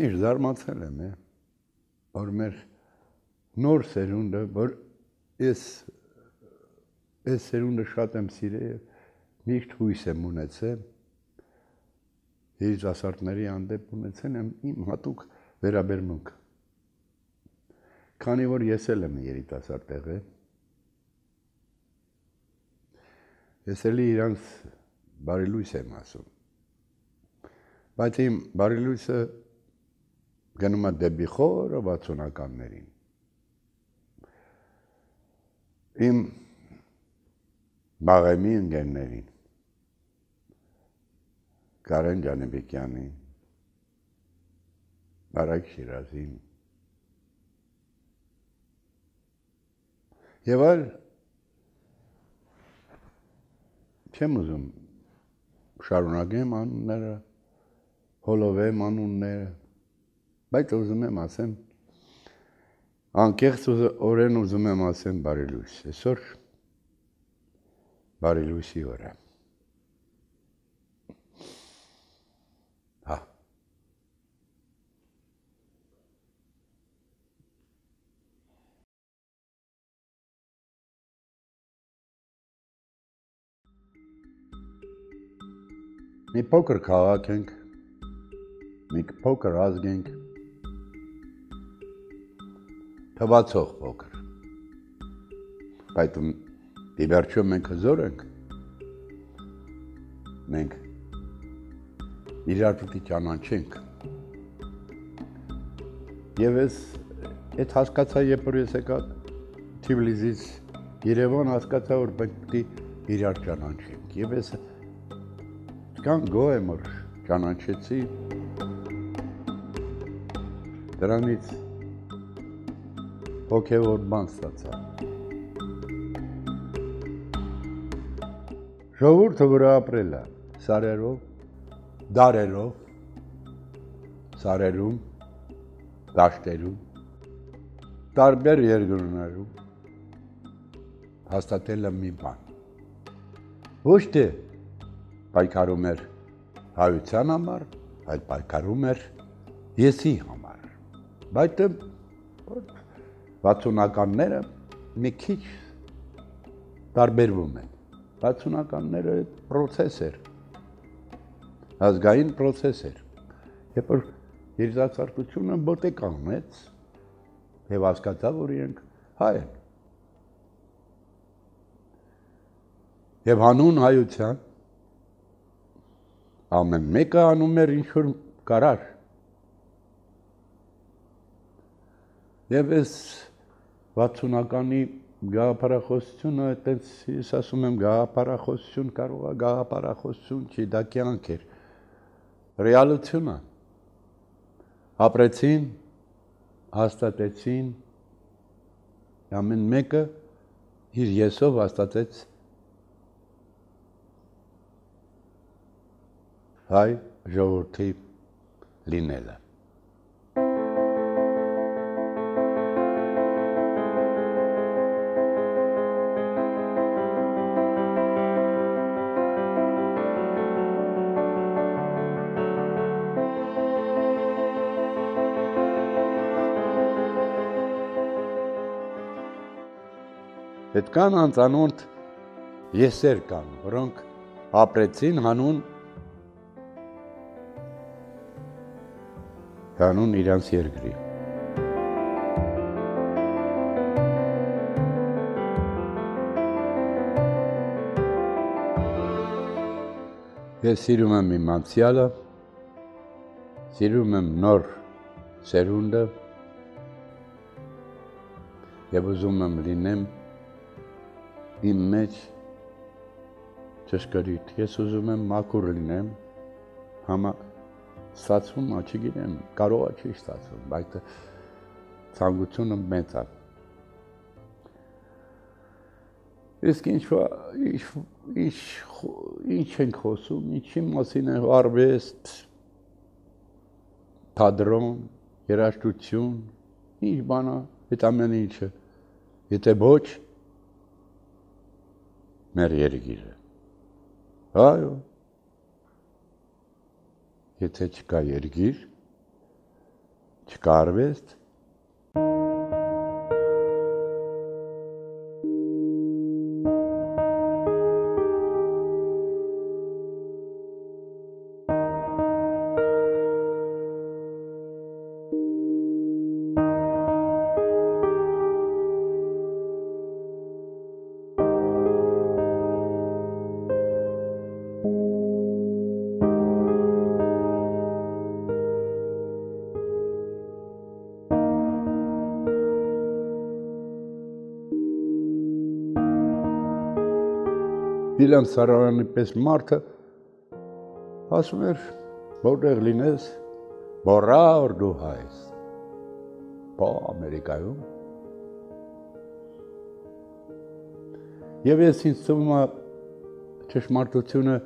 Միշտ զարմացել եմ, է, որ մեր նոր սերունդը, որ ես այս սերունդը շատ եմ սիրել, միշտ հույս եմ ունեցել երիտասարդների հանդեպ ունեցել եմ իմ հատուկ վերաբերմունք։ Քանի որ ես էլ եմ երիտասարդ եղել, ես էլի իրանց բարի լույս եմ ասում։ Բայց իմ բարի լույսը գնում է դեպի խորը 60-ականներին։ Իմ բաղեմի ընկերներին Կարեն Ջանեբեկյանի, Բարակ Շիրազին եւ այլ չեմ ուզում շարունակեմ անունները, հոլովեմ անունները, բայց ուզում եմ ասեմ անկեղծ օրեն ուզում եմ ասեմ բարի լույս։ Այսօր բարի լույսի օր է։ Մի փոքր քաղաք ենք, մի փոքր ազգ ենք, թվացող փոքր։ Բայց ի վերջո մենք հզոր ենք։ Մենք իրար պետք է ճանաչենք։ Եվ ես այդ հասկացա, երբ որ ես եկա Թիֆլիսից Երևան հասկացա, որ պետք է իրար ճանաչենք։ Եվ ես Կան գոհ եմ որ ճանաչեցի դրանից հոգևոր բան ստացա Ժողովուրդը վրա ապրել է սարերով, դարերով, սարերում, դաշտերում, տարբեր երկրներում հաստատել է մի բան։ Ոչ թե պայքարում էր հայության համար, այլ պայքարում էր եսի համար։ Բայց 60-ականները մի քիչ տարբերվում են։ 60-ականները process էր։ Ազգային process էր։ Երբ որ երիտասարդությունը բոտե կանեց եւ հասկացա, որ իրենք հայ են։ Եվ հանուն հայության ամեն մեկը անում էր ինչ որ կարար։ Եվ այս 60-ականի գաղափարախոսությունը այտենց ես ասում եմ գաղափարախոսություն կարող է գաղափարախոսություն չի դա կյանք էր ռեալությունը ապրեցին հաստատեցին ամեն մեկը իր եսով հաստատեց հայ ժողովրդի լինելը։ Այդ կան անծանոթ եսեր կան, որոնք ապրեցին հանուն հանուն իրանց երկրի։ Ես սիրում եմ իմ անցյալը, սիրում եմ նոր սերունդը եւ ուզում եմ լինեմ իմ մեջ ճշգրիտ։ Ես ուզում եմ մաքուր լինեմ, համա ստացվում, չգիտեմ, կարող է չի ստացվում, բայց ցանկությունը մեծ է։ Իսկ ինչ ինչ ինչ ինչ ենք խոսում, ինչի մասին է արվեստ, թադրոն, երաժշտություն, ինչ բանա, այդ ամեն ինչը։ Եթե ոչ մեր երգիրը։ Այո, եթե չկա երգիր, չկա արվեստ, Վիլյամ Սարարյանի պես մարդը ասում էր, որտեղ լինես, բորա որ դու հայս։ Բա Ամերիկայում։ Եվ ես ինձ թվում է ճշմարտությունը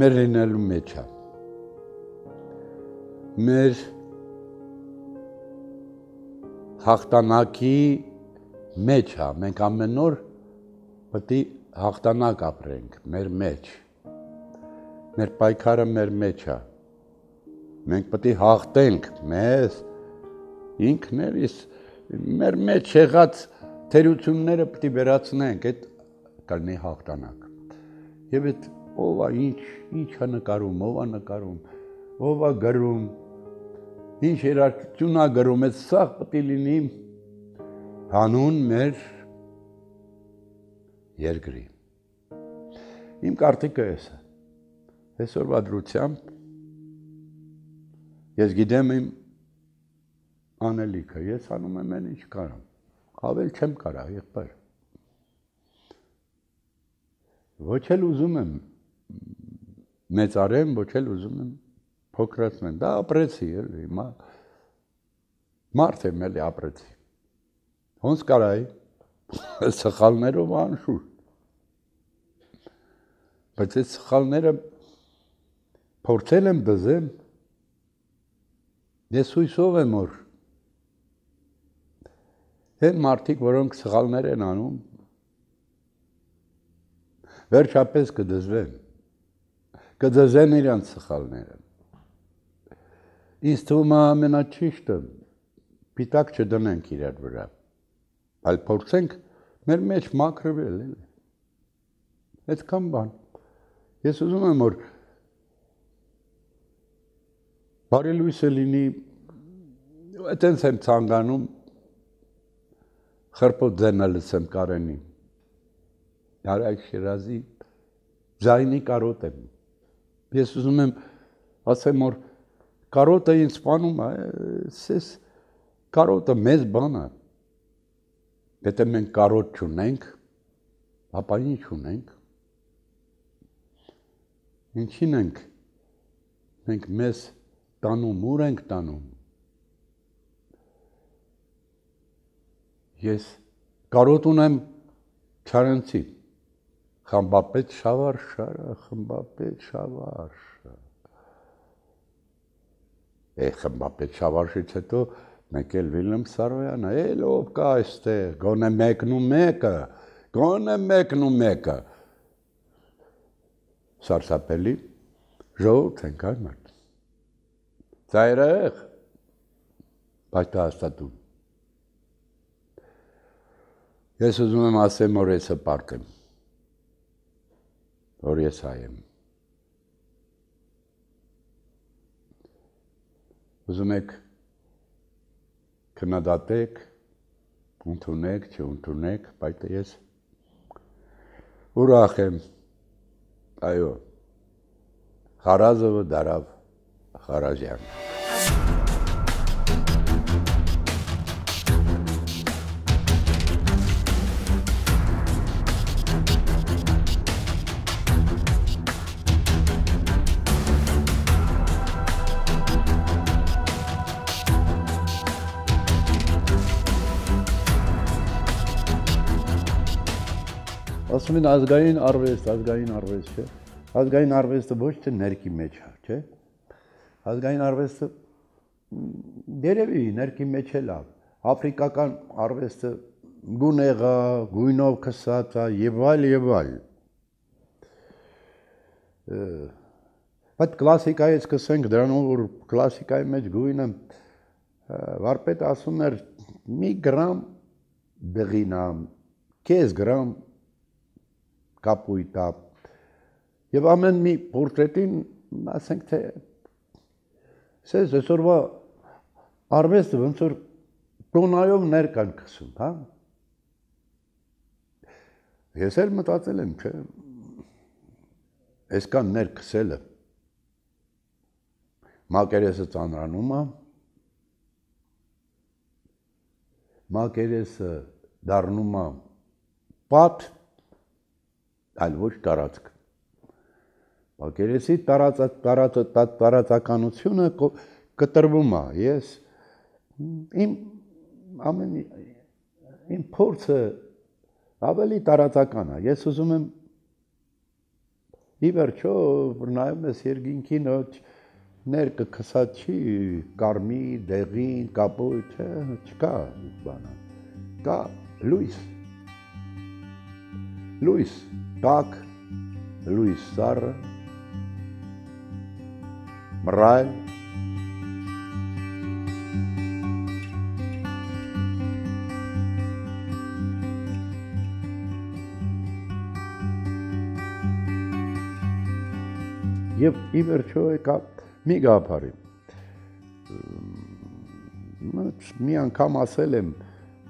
մեր լինելու մեջ է։ Մեր հաղթանակի մեջ է, մենք ամեն օր պետք է հաղթանակ ապրենք մեր մեջ։ Մեր պայքարը մեր մեջ է։ Մենք պետք է հաղթենք մեզ ինքներիս մեր մեջ եղած թերությունները պետք է վերացնենք, այդ կլինի հաղթանակ։ Եվ այդ ով է ինչ ինչ է նկարում, ով է նկարում, ով է գրում, ինչ երաժշտություն է գրում, այդ սա պետք է լինի հանուն մեր երկրի։ Իմ կարծիքը էս է։ Այսօրվա դրությամբ ես գիտեմ իմ անելիքը, ես անում եմ այն ինչ կարամ։ Ավել չեմ կարա, եղբայր։ Ոչ էլ ուզում եմ մեծարեմ, ոչ էլ ուզում եմ փոքրացնեմ։ Դա ապրեցի էլի, հիմա մարդ եմ էլի ապրեցի։ Ոնց կարայի սխալներով անշուշտ բայց այդ սխալները փորձել եմ դզեմ ես հույսով եմ որ այն մարդիկ որոնք սխալներ են անում վերջապես կդզվեն կդզեն իրանց սխալները ինձ թվում է ամենաճիշտը պիտակ չդնենք իրար վրա այլ փորձենք մեր մեջ մաքրվել էլի այդքան բան Ես ուզում եմ որ բարելույսը լինի այտենց եմ ցանկանում խրպոտ ձենը լսեմ Կարենի։ Արայք Շիրազի ձայնի կարոտ եմ։ Ես ուզում եմ ասեմ որ կարոտը ինձ սپانում է, սես կարոտը մեզ բանը։ Եթե մենք կարոտ չունենք, ապա ինչ ունենք։ Ինչին ենք մենք մեզ տանում, ուր ենք տանում։ Ես կարոտ ունեմ Չարենցի խմբապետ Շավար շարը, խմբապետ Շավար։ Է խմբապետ Շավարշից հետո մեկ էլ Վիլյամ Սարոյանը, էլ ով կա այստեղ, գոնե մեկն ու մեկը, գոնե մեկն ու մեկը սարսափելի ժողովուրդ ենք այ մարդ։ Ծայրեղ բայց դա հաստատում։ Ես ուզում եմ ասեմ, որ ես հպարտ եմ, որ ես հայ եմ։ Ուզում եք քննադատեք, ընդունեք, չընդունեք, բայց ես ուրախ եմ Այո։ Խարազովը դարավ Խարազյան։ ասում են ազգային արվեստ, ազգային արվեստ չէ։ Ազգային արվեստը ոչ թե ներքի մեջ է, չէ։ Ազգային արվեստը դերևի ներքի մեջ է լավ։ Աֆրիկական արվեստը գունեղա, գույնով քսած է եւ այլ եւ այլ։ Բայց կլասիկայից սկսենք դրանով որ կլասիկայի մեջ գույնը վարպետ ասում էր մի գրամ դղինա, կես գրամ կապույտա եւ ամեն մի պորտրետին ասենք թե սես այսօրվա արվեստը ոնց որ տոնայով ներկան քսում, հա Ես էլ մտածել եմ, չէ, այսքան ներքսելը մակերեսը ծանրանում է, մակերեսը դառնում է պատ, այլ ոչ տարածք։ տարածա տարածականությունը կտրվում է։ Ես իմ ամեն իմ փորձը ավելի տարածական է։ Ես ուզում եմ ի վերջո նայում ես երկինքին ներկը քսած չի կարմի, դեղին, կապույտ, չկա բանը։ Կա լույս։ Լույս, տակ, լույս սառը, մռայլ, Եվ ի վերջո եկա մի գաղափարի։ Մի անգամ ասել եմ,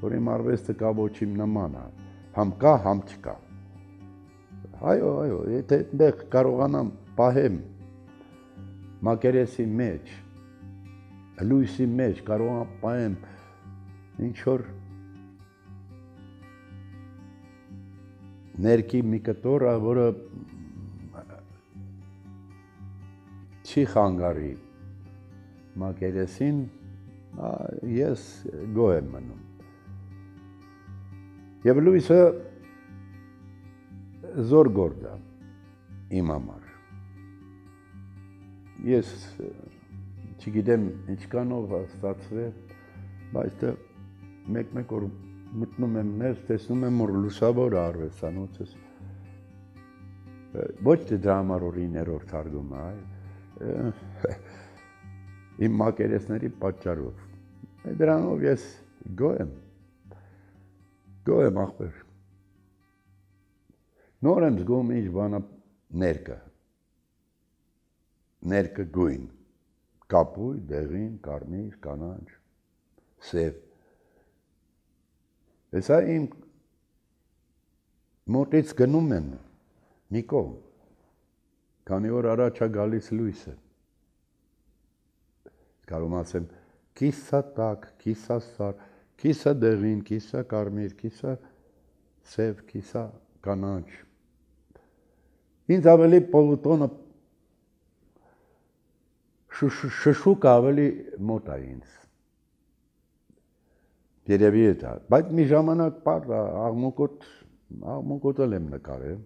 որ իմ արվեստը կա ոչ իմ նման է, համ կա, համ չկա։ Այո, այո, եթե դեղ կարողանամ պահեմ մակերեսի մեջ, լույսի մեջ կարողանամ պահեմ ինչ որ ներքի մի կտորը, որը չի խանգարի մակերեսին, ես գոհ եմ մնում։ Եվ լույսը զոր գործ է իմ համար։ Ես չգիտեմ ինչքանով ստացվել, բայց դե մեկ-մեկ որ մտնում եմ ներս, տեսնում եմ որ լուսավոր արվեստանոցս ոչ թե դրա համար որ 9-րդ թարգում է, այլ իմ մակերեսների պատճառով։ Դրանով ես գոհ եմ։ Գոհ եմ ախպեր։ Նոր եմ զգում ինչ բանա ներկը։ Ներկը գույն։ Կապույտ, դեղին, կարմիր, կանաչ, սև։ Հեսա իմ մոտից գնում են մի կողմ քանի որ առաջ է գալիս լույսը։ Կարող ասեմ, կիսա տակ, կիսա սար, կիսա դեղին, կիսա կարմիր, կիսա սև, կիսա կանաչ։ Ինձ ավելի պոլուտոնը շշուկ ավելի մոտ է ինձ։ Երևի է դա, բայց մի ժամանակ պար աղմուկոտ աղմուկոտել եմ նկարել։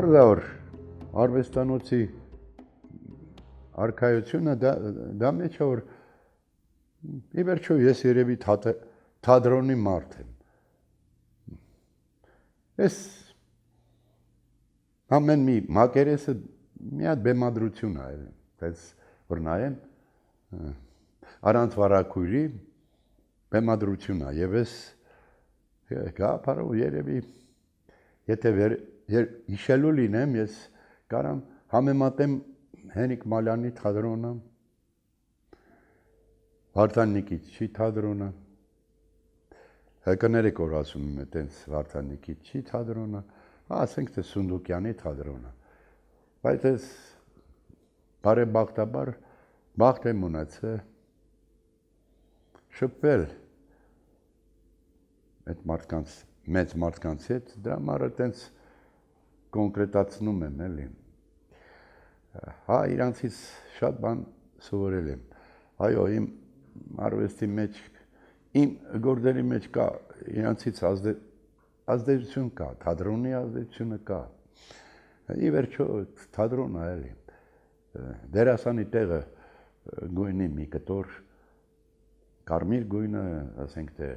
Պարզավոր արվեստանոցի արխայությունը դա դա մեջ որ ի վերջո ես երևի թատրոնի մարդ եմ։ Ես ամեն մի մակերեսը մի հատ բեմադրություն է, այդպես որ նայեն առանց վարակույրի բեմադրություն է եւ ես գա բարո երևի եթե վեր հիշելու լինեմ, ես կարամ համեմատեմ Հենիկ Մալյանի թատրոնը, Վարդան Նիկիչի թատրոնը, հակները որ ասում եմ այտենց Վարդան Նիկիչի թատրոնը, ասենք թե Սունդուկյանի թատրոնը։ Բայց ես բարեբախտաբար բախտ եմ ունեցել շփվել այդ մարդկանց մեծ մարդկանց հետ դրա համար այտենց կոնկրետացնում եմ, էլի։ Հա, իրանցից շատ բան սովորել եմ։ Այո, իմ արվեստի մեջ իմ գործերի մեջ կա իրանցից ազդե ազդեցություն կա, թատրոնի ազդեցությունը կա։ Ի վերջո թատրոնն է էլի։ դերասանի տեղը գույնի մի կտոր կարմիր գույնը, ասենք թե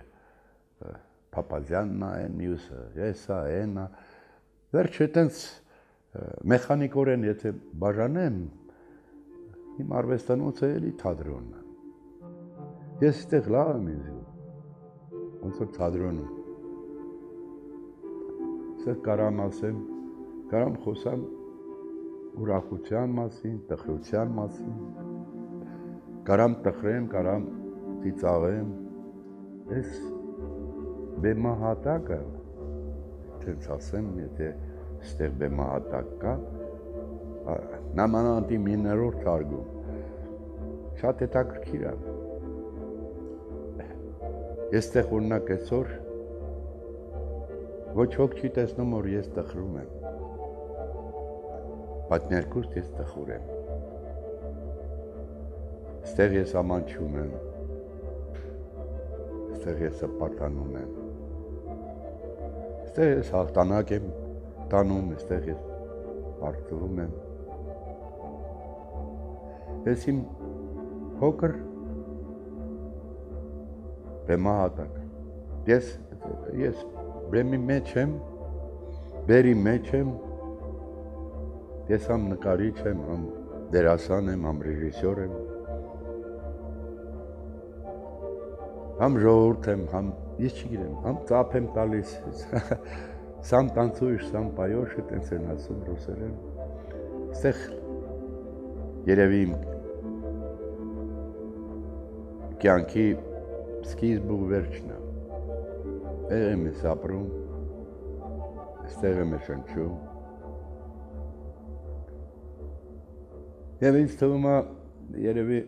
Փապազյանն է, մյուսը, եսա, այնա։ Վերջը տենց մեխանիկորեն եթե բաժանեմ, իմ արվեստանոցը էլի թատրոնն է։ Ես այդտեղ լավ եմ զգում։ Ոնց որ թատրոնում։ Սա կարամ ասեմ, կարամ խոսամ ուրախության մասին, տխրության մասին։ Կարամ տխրեմ, կարամ ծիծաղեմ։ Այս բեմահատակը թենց ասեմ, եթե ստեղ բեմահատակ կա, նամանանտի մի ներորդ թարգում։ Շատ հետաքրքիր է։ Ես տեղ օրինակ այսօր ոչ ոք չի տեսնում, որ ես տխրում եմ։ Բայց ներքուստ ես տխուր եմ։ Ստեղ ես ամանչում եմ։ Ստեղ ես սպարտանում եմ Այստեղ ես հաղթանակ եմ տանում, այստեղ ես բարձվում եմ։ Ես իմ փոքր բեմահատակ։ Ես ես բեմի մեջ եմ, բերի մեջ եմ։ Ես համ նկարիչ եմ, համ դերասան եմ, համ ռեժիսոր եմ։ Համ ժողովուրդ եմ, համ ես չգիտեմ, համ ծափ եմ տալիս, սամ տանցույշ, սամ պայոշ, տենց են ասում ռուսերեն, ստեղ երևի իմ կյանքի սկիզբը ու վերջն է, եղ եմ ես ապրում, ստեղ եմ ես ընչում, և ինձ թվում է երևի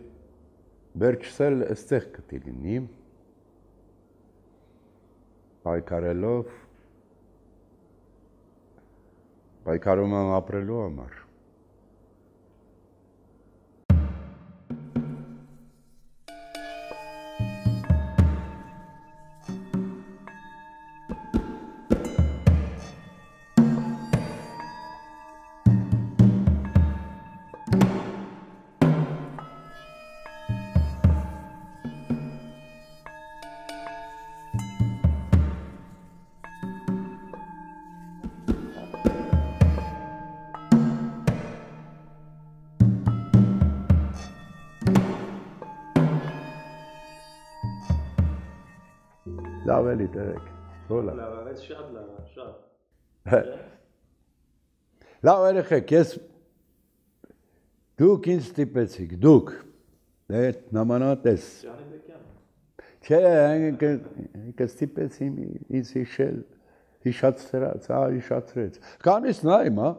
վերջս էլ ստեղ կտի լինի, պայքարելով պայքարում եմ ապրելու համար Լավ էլի տերեք։ Հոլա։ Լավ, այս շատ լավ շատ։ Լավ երեխեք, ես դուք ինձ ստիպեցիք, դուք։ Դե նամանատես։ Չէ, կստիպեցին ինձ հիշել, հիշացրած, հա, հիշացրեց։ Կանից նայում, հա։